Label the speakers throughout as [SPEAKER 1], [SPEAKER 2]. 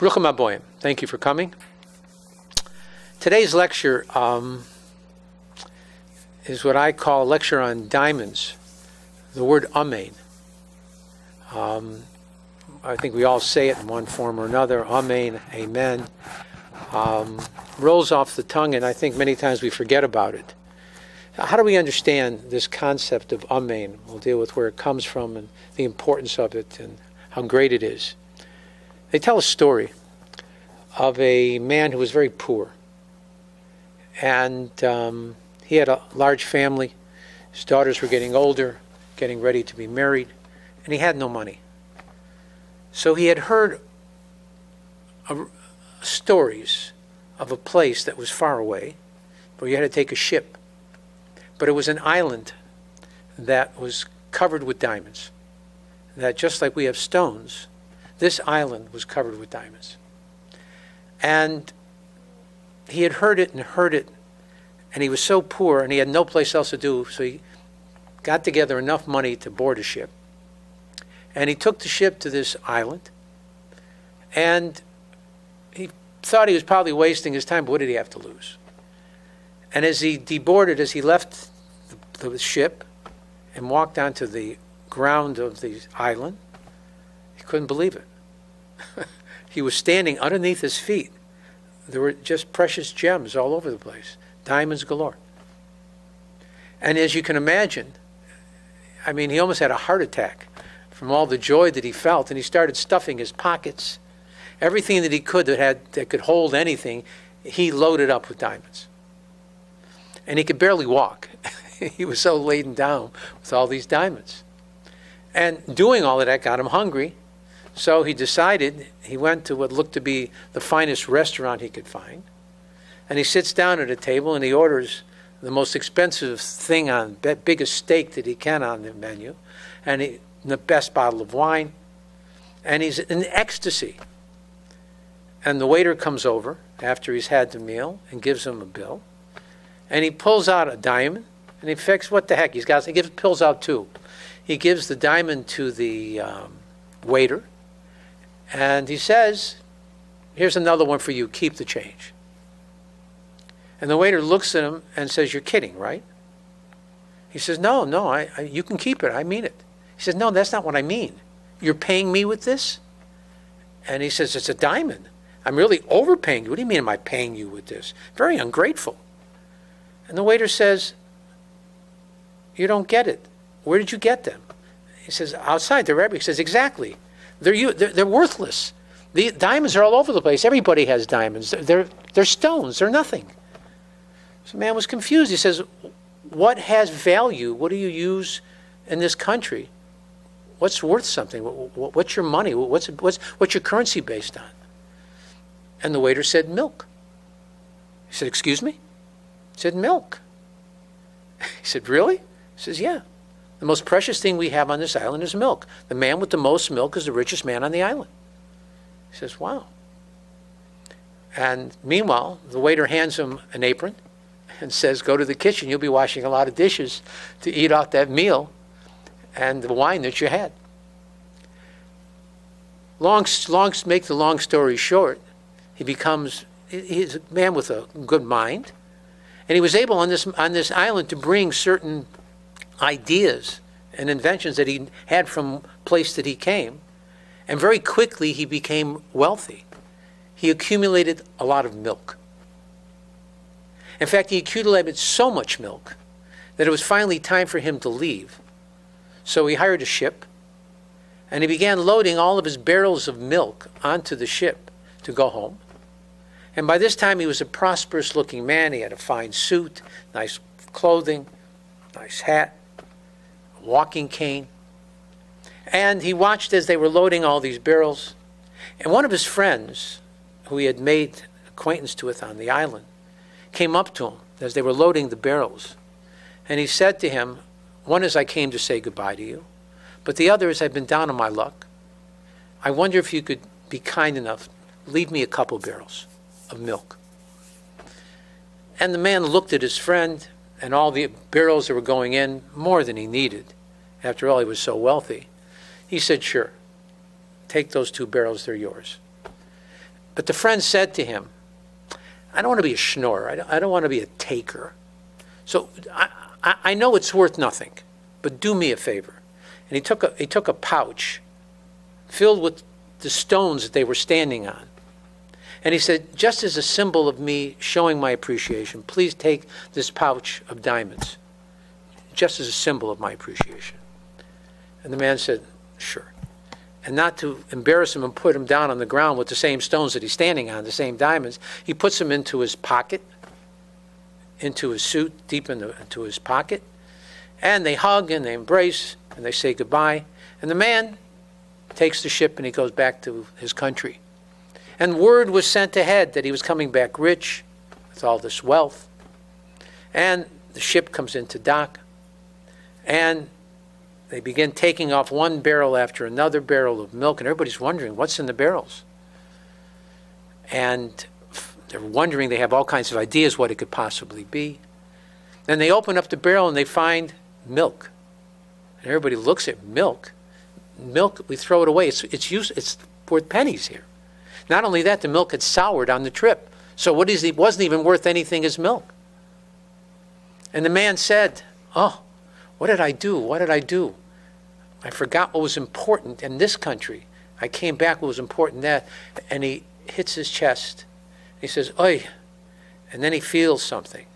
[SPEAKER 1] Bruchim Aboyim, thank you for coming. Today's lecture um, is what I call a lecture on diamonds, the word amen. Um, I think we all say it in one form or another, amen, amen. Um, rolls off the tongue, and I think many times we forget about it. How do we understand this concept of amen? We'll deal with where it comes from and the importance of it and how great it is. They tell a story of a man who was very poor. And um, he had a large family. His daughters were getting older, getting ready to be married, and he had no money. So he had heard a, stories of a place that was far away where you had to take a ship. But it was an island that was covered with diamonds. That just like we have stones, this island was covered with diamonds. And he had heard it and heard it, and he was so poor and he had no place else to do, so he got together enough money to board a ship. And he took the ship to this island, and he thought he was probably wasting his time, but what did he have to lose? And as he deboarded, as he left the, the ship and walked onto the ground of the island, he couldn't believe it. he was standing underneath his feet. There were just precious gems all over the place, diamonds galore. And as you can imagine, I mean, he almost had a heart attack from all the joy that he felt, and he started stuffing his pockets. Everything that he could that had that could hold anything, he loaded up with diamonds. And he could barely walk. he was so laden down with all these diamonds. And doing all of that got him hungry, so he decided he went to what looked to be the finest restaurant he could find. And he sits down at a table and he orders the most expensive thing on, the biggest steak that he can on the menu, and he, the best bottle of wine. And he's in ecstasy. And the waiter comes over after he's had the meal and gives him a bill. And he pulls out a diamond and he fixes what the heck he's got. He gives pulls out two. He gives the diamond to the um, waiter and he says, Here's another one for you. Keep the change. And the waiter looks at him and says, You're kidding, right? He says, No, no, I, I, you can keep it. I mean it. He says, No, that's not what I mean. You're paying me with this? And he says, It's a diamond. I'm really overpaying you. What do you mean, am I paying you with this? Very ungrateful. And the waiter says, You don't get it. Where did you get them? He says, Outside, they're everywhere. He says, Exactly. They're, they're, they're worthless. The diamonds are all over the place. Everybody has diamonds. They're, they're stones. They're nothing. So the man was confused. He says, What has value? What do you use in this country? What's worth something? What's your money? What's, what's, what's your currency based on? And the waiter said, Milk. He said, Excuse me? He said, Milk. He said, Really? He says, Yeah. The most precious thing we have on this island is milk. The man with the most milk is the richest man on the island. He says, Wow. And meanwhile, the waiter hands him an apron and says, Go to the kitchen. You'll be washing a lot of dishes to eat off that meal and the wine that you had. Long, long, make the long story short, he becomes he's a man with a good mind, and he was able on this on this island to bring certain ideas and inventions that he had from place that he came. And very quickly he became wealthy. He accumulated a lot of milk. In fact, he accumulated so much milk that it was finally time for him to leave. So he hired a ship and he began loading all of his barrels of milk onto the ship to go home. And by this time, he was a prosperous looking man. He had a fine suit, nice clothing, nice hat walking cane. And he watched as they were loading all these barrels. And one of his friends, who he had made acquaintance with on the island, came up to him as they were loading the barrels. And he said to him, One is I came to say goodbye to you, but the other is I've been down on my luck. I wonder if you could be kind enough, leave me a couple barrels of milk. And the man looked at his friend and all the barrels that were going in, more than he needed. After all, he was so wealthy. He said, Sure, take those two barrels, they're yours. But the friend said to him, I don't want to be a schnorrer. I don't, want to be a taker. So I, I, I know it's worth nothing, but do me a favor. And he took a, he took a pouch filled with the stones that they were standing on. And he said, just as a symbol of me showing my appreciation, please take this pouch of diamonds, just as a symbol of my appreciation. And the man said, sure. And not to embarrass him and put him down on the ground with the same stones that he's standing on, the same diamonds, he puts them into his pocket, into his suit, deep into, into his pocket. And they hug and they embrace and they say goodbye. And the man takes the ship and he goes back to his country. And word was sent ahead that he was coming back rich with all this wealth. And the ship comes into dock. And they begin taking off one barrel after another barrel of milk. And everybody's wondering what's in the barrels. And they're wondering, they have all kinds of ideas what it could possibly be. Then they open up the barrel and they find milk. And everybody looks at milk. Milk, we throw it away. It's, it's, use, it's worth pennies here. Not only that, the milk had soured on the trip. So what is it wasn't even worth anything as milk. And the man said, Oh, what did I do? What did I do? I forgot what was important in this country. I came back what was important that. And he hits his chest. He says, Oi. And then he feels something.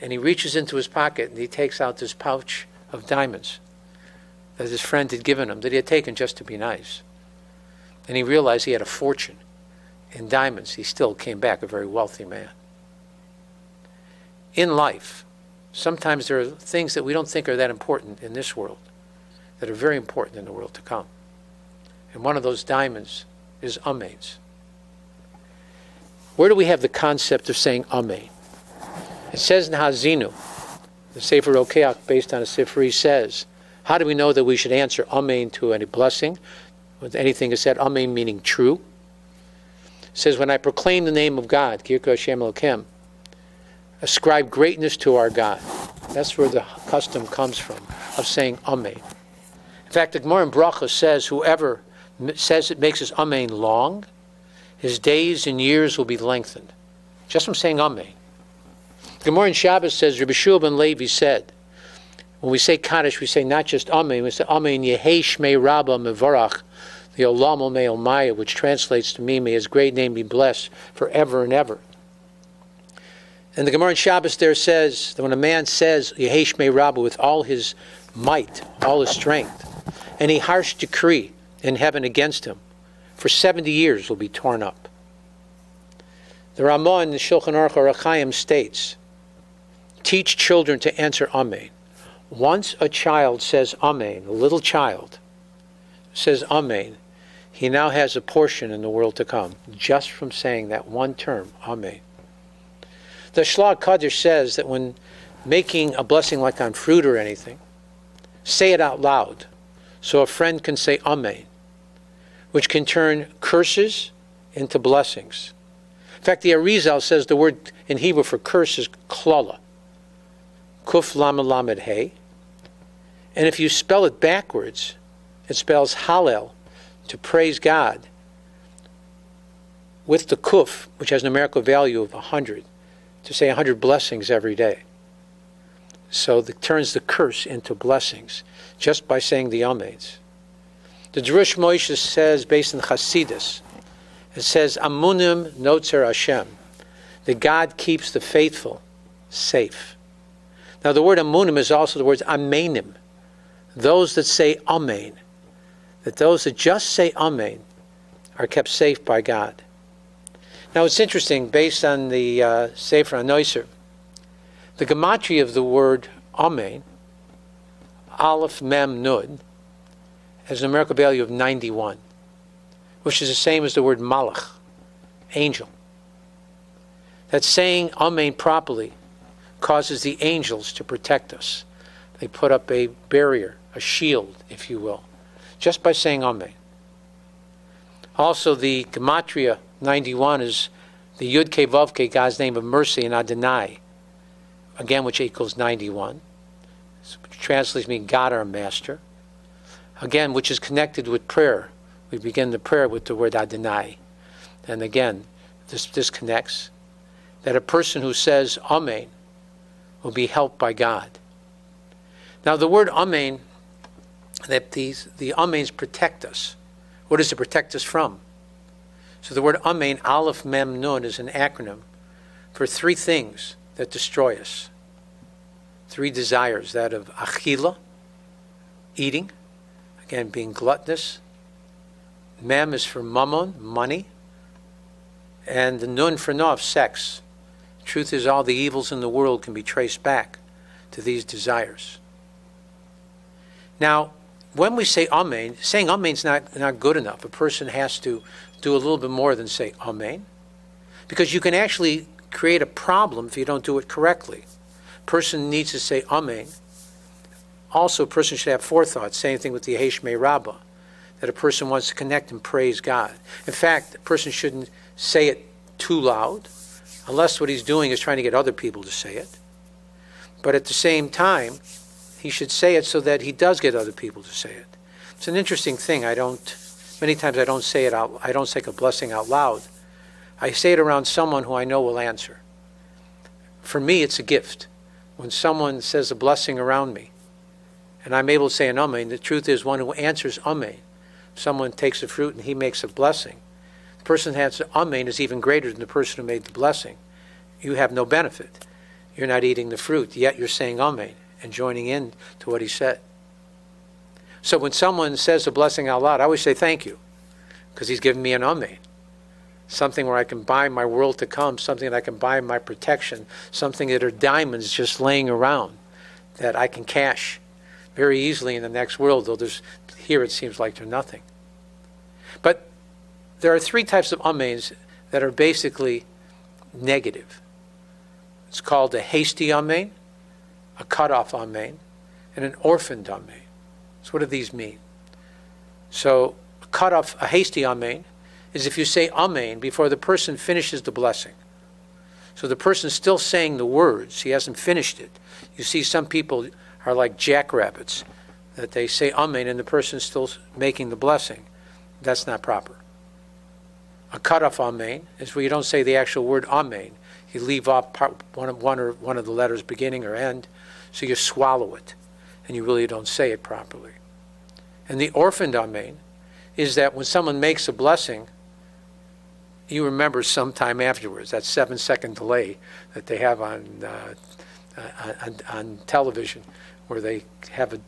[SPEAKER 1] And he reaches into his pocket and he takes out this pouch of diamonds that his friend had given him, that he had taken just to be nice and he realized he had a fortune in diamonds, he still came back a very wealthy man. In life, sometimes there are things that we don't think are that important in this world that are very important in the world to come. And one of those diamonds is Ameins. Where do we have the concept of saying Amen? It says in Haazinu, the Sefer Rokeach, based on a Sifri, says, How do we know that we should answer Amen to any blessing? With anything is said, Amen meaning true. It says, When I proclaim the name of God, Kirko Hashem Elokim, ascribe greatness to our God. That's where the custom comes from, of saying Amen. In fact, the Gemara in Bracha says, Whoever says it makes his Amen long, his days and years will be lengthened. Just from saying Amen. The Gemara in Shabbos says, Rabbi Shua ben Levi said, when we say Kaddish, we say not just Amen, we say Amen Yehei Shmei Rabba Mevorach the Olam Omei Maya, which translates to me, may his great name be blessed forever and ever. And the Gemara in Shabbos there says that when a man says Yehei Shmei Rabba with all his might, all his strength, any harsh decree in heaven against him for 70 years will be torn up. The Ramah in the Shulchan Aruch states, teach children to answer Amen. Once a child says Amen, a little child says Amen, he now has a portion in the world to come, just from saying that one term, Amen. The Shlah HaKadosh says that when making a blessing like on fruit or anything, say it out loud so a friend can say Amen, which can turn curses into blessings. In fact, the Arizal says the word in Hebrew for curse is klala, kuf lama lamed hey. And if you spell it backwards, it spells hallel, to praise God with the kuf, which has a numerical value of 100, to say 100 blessings every day. So it turns the curse into blessings just by saying the Amens. The Drush Moshe says, based in Chasidus, it says, Amunim notzer Hashem, that God keeps the faithful safe. Now the word Amunim is also the word Amenim, those that say Amen that those that just say Amen are kept safe by God. Now it's interesting, based on the uh, Sefer HaNoiser, the gematria of the word Amen, Aleph Mem Nun, has a numerical value of 91, which is the same as the word Malach, angel. That saying Amen properly causes the angels to protect us. They put up a barrier, a shield, if you will just by saying Amen. Also, the Gematria 91 is the Yud Ke Vav Ke, God's name of mercy, and Adonai, again, which equals 91, which translates mean God our Master. Again, which is connected with prayer. We begin the prayer with the word Adonai. and again, this connects that a person who says Amen will be helped by God. Now, the word Amen, that these, the Amens protect us. What does it protect us from? So the word Amen, Aleph Mem Nun, is an acronym for three things that destroy us. Three desires that of Achila, eating, again, being gluttonous. Mem is for mammon, money. And the Nun for Nov, sex. Truth is, all the evils in the world can be traced back to these desires. Now, when we say Amen, saying Amen is not, not good enough. A person has to do a little bit more than say Amen. Because you can actually create a problem if you don't do it correctly. Person needs to say Amen. Also, a person should have forethought. Same thing with the Heshme Rabbah, that a person wants to connect and praise God. In fact, a person shouldn't say it too loud, unless what he's doing is trying to get other people to say it. But at the same time, he should say it so that he does get other people to say it. It's an interesting thing. I don't Many times I don't say it out, I don't say a blessing out loud. I say it around someone who I know will answer. For me, it's a gift. When someone says a blessing around me, and I'm able to say an amen, the truth is one who answers amen. Someone takes a fruit and he makes a blessing. The person who has amen is even greater than the person who made the blessing. You have no benefit. You're not eating the fruit, yet you're saying amen and joining in to what he said. So when someone says a blessing out loud, I always say thank you because he's given me an amen. Something where I can buy my world to come, something that I can buy my protection, something that are diamonds just laying around that I can cash very easily in the next world, though there's, here it seems like they're nothing. But there are three types of amens that are basically negative. It's called a hasty amen, a cut-off amen, and an orphaned amen. So what do these mean? So cut off a hasty amen is if you say amen before the person finishes the blessing. So the person's still saying the words, he hasn't finished it. You see, some people are like jackrabbits, that they say amen and the person's still making the blessing. That's not proper. A cut off amen is where you don't say the actual word amen. You leave off part, one, of, one or one of the letters beginning or end, so you swallow it and you really don't say it properly. And the orphaned amen is that when someone makes a blessing, you remember sometime afterwards, that seven second delay that they have on, uh, uh, on, on television, where they have a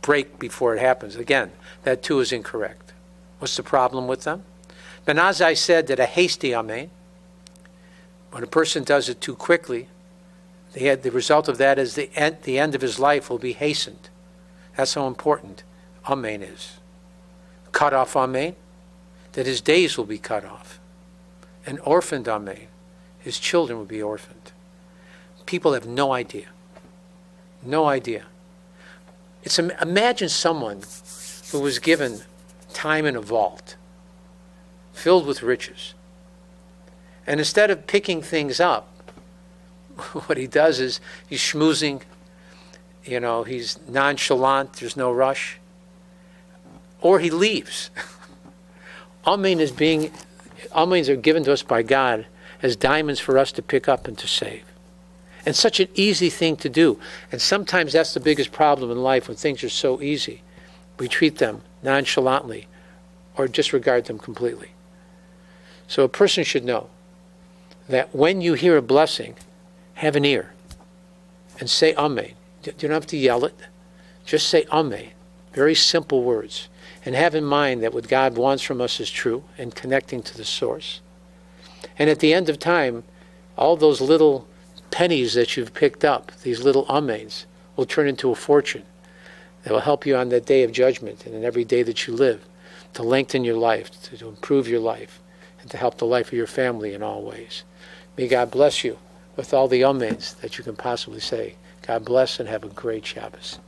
[SPEAKER 1] break before it happens. Again, that too is incorrect. What's the problem with them? Ben Azai said that a hasty amen, when a person does it too quickly, the, the result of that is the end, the end of his life will be hastened. That's how important Amen is. Cut off Amen, that his days will be cut off. And orphaned Amen, his children will be orphaned. People have no idea. No idea. It's imagine someone who was given time in a vault filled with riches. And instead of picking things up, what he does is he's schmoozing, you know, he's nonchalant, there's no rush, or he leaves. Amen is being, amens are given to us by God as diamonds for us to pick up and to save. And such an easy thing to do. And sometimes that's the biggest problem in life when things are so easy. We treat them nonchalantly or disregard them completely. So a person should know that when you hear a blessing, have an ear and say Amen. You don't have to yell it. Just say Amen. Very simple words. And have in mind that what God wants from us is true and connecting to the source. And at the end of time, all those little pennies that you've picked up, these little amens, will turn into a fortune that will help you on that day of judgment and in every day that you live to lengthen your life, to, to improve your life, and to help the life of your family in all ways. May God bless you with all the amens that you can possibly say. God bless and have a great Shabbos.